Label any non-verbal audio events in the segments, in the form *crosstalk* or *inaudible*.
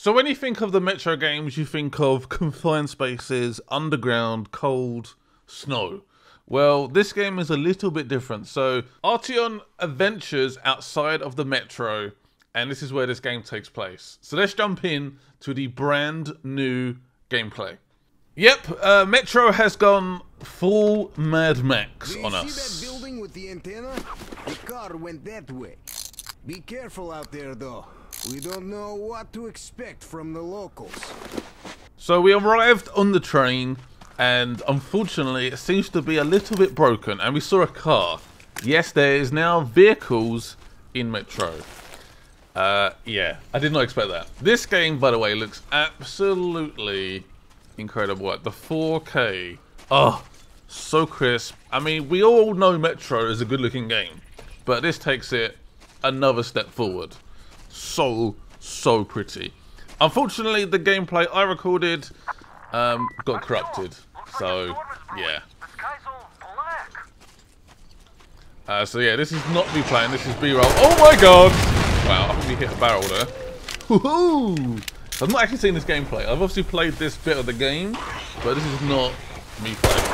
So when you think of the Metro games, you think of confined spaces, underground, cold, snow. Well, this game is a little bit different. So Artyom adventures outside of the Metro, and this is where this game takes place. So let's jump in to the brand new gameplay. Yep, uh, Metro has gone full Mad Max on see us. that building with the antenna? The car went that way. Be careful out there, though. We don't know what to expect from the locals. So we arrived on the train, and unfortunately, it seems to be a little bit broken. And we saw a car. Yes, there is now vehicles in Metro. Uh, yeah, I did not expect that. This game, by the way, looks absolutely incredible. Like the 4K, oh, so crisp. I mean, we all know Metro is a good-looking game, but this takes it another step forward. So, so pretty. Unfortunately, the gameplay I recorded um, got corrupted. So, yeah. Uh, so yeah, this is not me playing, this is B-roll. Oh my god! Wow, I think we hit a barrel there. Woohoo! I've not actually seen this gameplay. I've obviously played this bit of the game, but this is not me playing.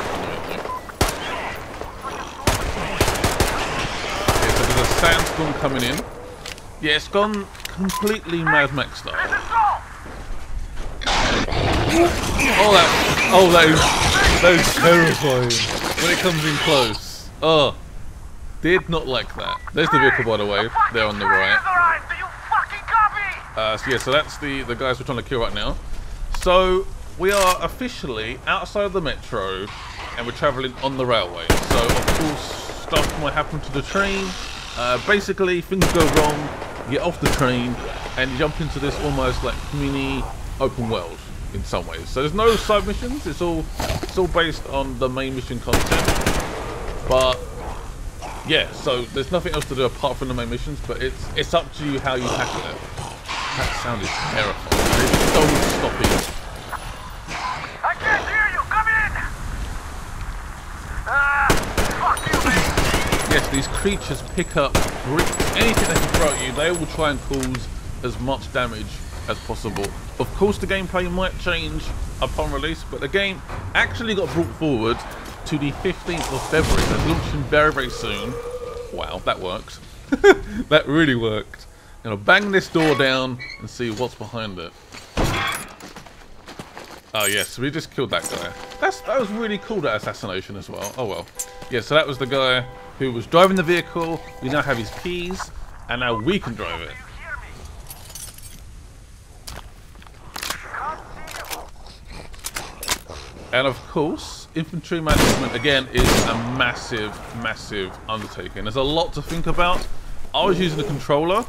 Okay, so there's a sandstorm coming in. Yeah, it's gone completely Mad Max style. Oh, that, oh, that is terrifying. When it comes in close. Oh, did not like that. There's the vehicle, by the way. There on the right. Uh, so yeah, so that's the, the guys we're trying to kill right now. So, we are officially outside of the metro, and we're travelling on the railway. So, of course, stuff might happen to the train. Uh, basically, things go wrong, get off the train, and jump into this almost like mini open world in some ways. So there's no side missions, it's all, it's all based on the main mission content. But yeah, so there's nothing else to do apart from the main missions, but it's it's up to you how you tackle it. That sound is terrifying. It's so stopping. I can't hear you. Come in. Ah, fuck you, man. Yes, these creatures pick up anything they can throw at you, they will try and cause as much damage as possible. Of course, the gameplay might change upon release, but the game actually got brought forward to the 15th of February. That's launching very, very soon. Wow, that worked. *laughs* that really worked. I'm Gonna bang this door down and see what's behind it. Oh yes, we just killed that guy. That's that was really cool that assassination as well. Oh well. Yeah, so that was the guy who was driving the vehicle. We now have his keys, and now we can drive it. And of course, infantry management again is a massive, massive undertaking. There's a lot to think about. I was using the controller,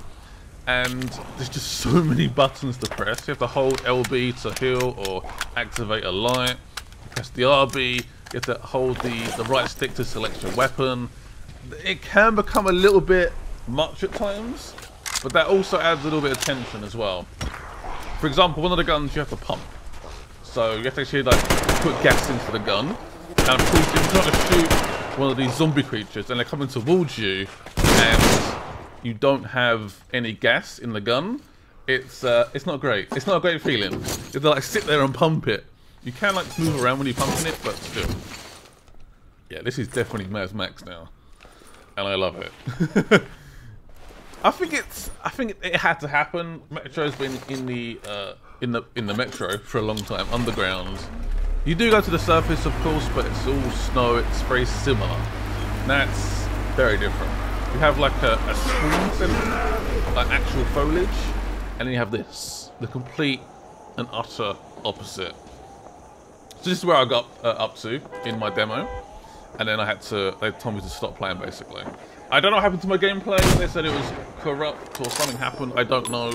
and there's just so *laughs* many buttons to press. You have to hold LB to heal or activate a light. You press the RB. You have to hold the, the right stick to select your weapon. It can become a little bit much at times, but that also adds a little bit of tension as well. For example, one of the guns you have to pump. So you have to actually like put gas into the gun. And of course, if you're trying to shoot one of these zombie creatures and they're coming towards you, and you don't have any gas in the gun, it's uh, it's not great. It's not a great feeling. You have to like sit there and pump it. You can like move around when you're pumping it, but still. Yeah, this is definitely Mad Max now, and I love it. *laughs* I think it's. I think it had to happen. Metro's been in the uh, in the in the metro for a long time, underground. You do go to the surface, of course, but it's all snow. It's very similar. That's very different. You have like a, a screen like actual foliage, and then you have this, the complete and utter opposite. So this is where I got uh, up to in my demo, and then I had to. They told me to stop playing basically. I don't know what happened to my gameplay. They said it was corrupt or something happened. I don't know,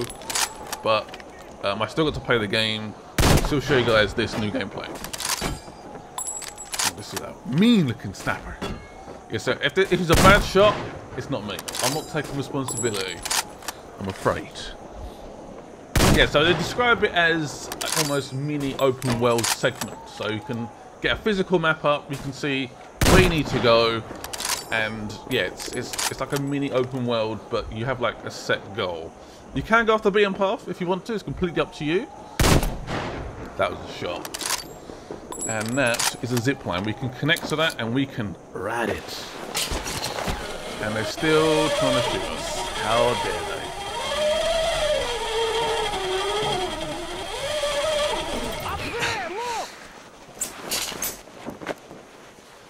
but um, I still got to play the game. Still show you guys this new gameplay. Oh, This is a mean-looking snapper. Yeah, so if, if it's a bad shot, it's not me. I'm not taking responsibility. I'm afraid. Yeah, so they describe it as almost mini open world segment. So you can get a physical map up, you can see you need to go, and yeah, it's it's it's like a mini open world, but you have like a set goal. You can go off the beaten path if you want to. It's completely up to you. That was a shot. And that is a zip line. We can connect to that and we can ride it. And they're still trying to shoot us. How dare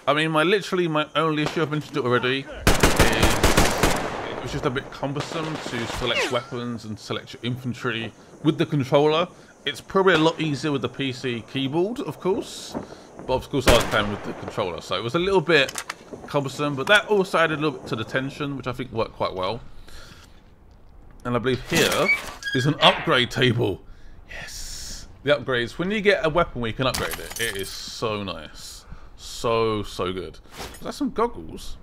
I mean, my literally my only issue I've mentioned it already is it was just a bit cumbersome to select weapons and select your infantry with the controller. It's probably a lot easier with the PC keyboard, of course, but of course I was playing with the controller, so it was a little bit cumbersome. But that also added a little bit to the tension, which I think worked quite well. And I believe here is an upgrade table. Yes, the upgrades. When you get a weapon we can upgrade it, it is so nice. So, so good. Is that some goggles?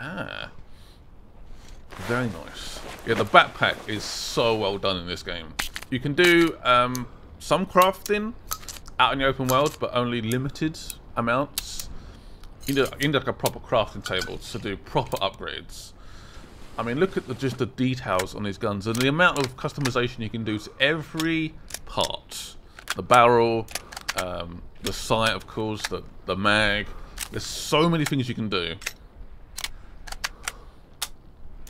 Ah. Very nice. Yeah, the backpack is so well done in this game. You can do um, some crafting out in the open world, but only limited amounts. You need, you need like a proper crafting table to do proper upgrades. I mean, look at the, just the details on these guns and the amount of customization you can do to every part. The barrel, um, the sight, of course, the, the mag. There's so many things you can do.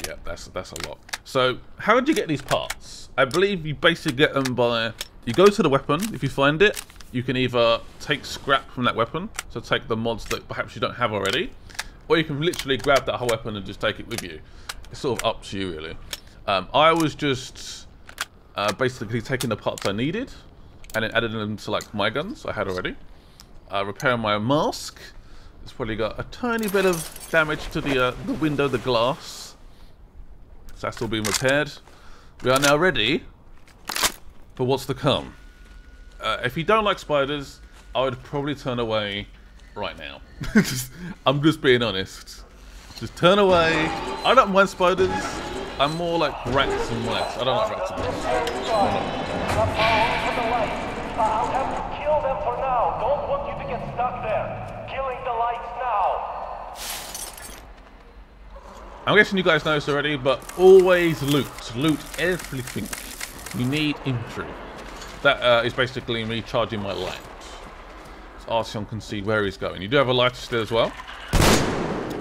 Yeah, that's that's a lot. So, how did you get these parts? I believe you basically get them by... You go to the weapon, if you find it, you can either take scrap from that weapon, so take the mods that perhaps you don't have already, or you can literally grab that whole weapon and just take it with you. It's sort of up to you, really. Um, I was just uh, basically taking the parts I needed, and then added them to like my guns I had already. Uh, repairing my mask. It's probably got a tiny bit of damage to the uh, the window, the glass. So that's all being repaired. We are now ready for what's to come. Uh, if you don't like spiders, I would probably turn away right now. *laughs* I'm just being honest. Just turn away. I don't mind spiders. I'm more like rats and mice. I don't like rats and now. I'm guessing you guys know this already, but always loot. Loot everything. You need infantry. That uh, is basically me charging my light. So Artyom can see where he's going. You do have a lighter still as well.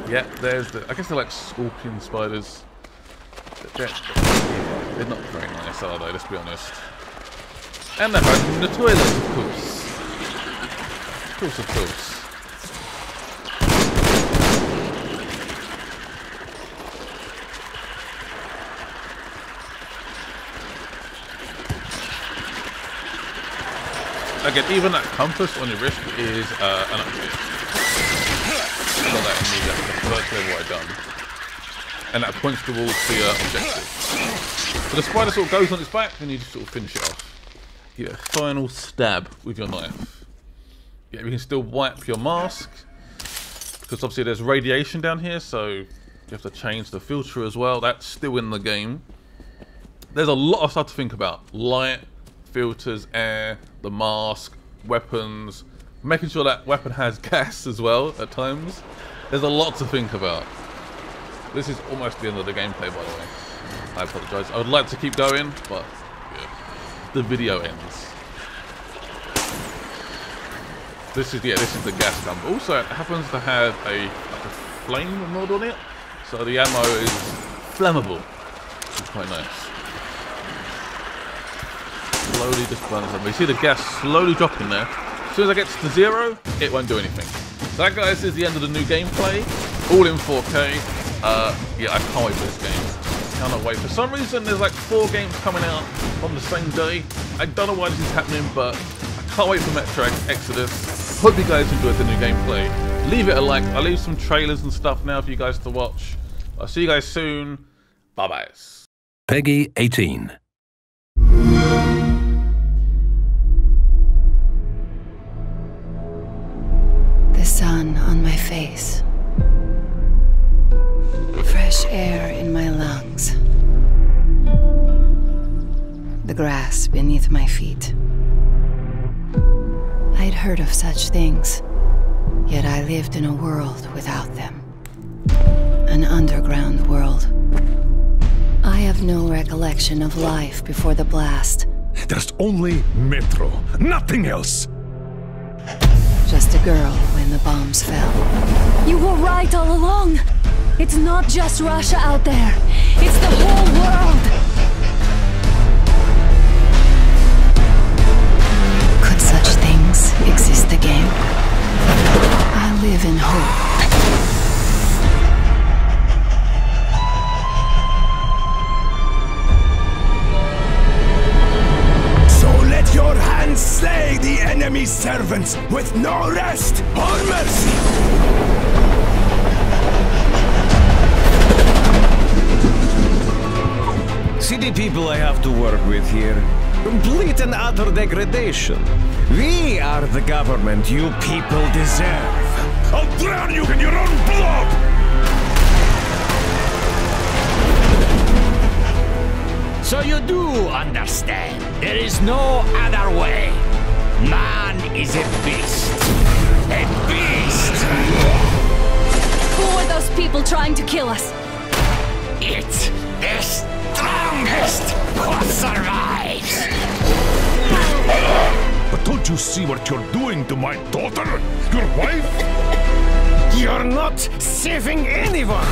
Yeah, there's the... I guess they're like scorpion spiders. They're, not very nice, are they? Let's be honest. And they're hiding in the toilet, of course. Of course, of course. Again, even that compass on your wrist is uh, an upgrade. Got that I've done. And that points towards the uh, objective. So the spider sort of goes on its back, and you just sort of finish it off. Give it a final stab with your knife. Yeah, you can still wipe your mask, because obviously there's radiation down here, so you have to change the filter as well. That's still in the game. There's a lot of stuff to think about. Light, filters, air, the mask, weapons, making sure that weapon has *laughs* gas as well at times. There's a lot to think about. This is almost the end of the gameplay, by the way. I apologise. I would like to keep going, but the video ends. This is yeah, this is the gas gun. Also, it happens to have a like a flame mod on it, so the ammo is flammable. Is quite nice slowly just burns them. You see the gas slowly dropping there. As soon as I get to zero, it won't do anything. So that, guys, is the end of the new gameplay. All in 4K. Uh, yeah, I can't wait for this game. Cannot wait. For some reason, there's like four games coming out on the same day. I don't know why this is happening, but I can't wait for Metro Exodus. Hope you guys enjoyed the new gameplay. Leave it a like. I'll leave some trailers and stuff now for you guys to watch. I'll see you guys soon. Bye-bye. PEGI 18. The grass beneath my feet. I'd heard of such things, yet I lived in a world without them. An underground world. I have no recollection of life before the blast. There's only Metro, nothing else. Just a girl when the bombs fell. You were right all along. It's not just Russia out there. It's the whole world. Servants with no rest or mercy. See the people I have to work with here. Complete and utter degradation. We are the government you people deserve. I'll drown you in your own blood! So you do understand. There is no other way. Man is a beast. A beast! Who are those people trying to kill us? It's the strongest who survives. But don't you see what you're doing to my daughter? Your wife? You're not saving anyone!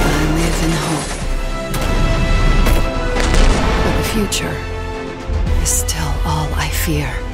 I live in hope. But the future is still all I fear.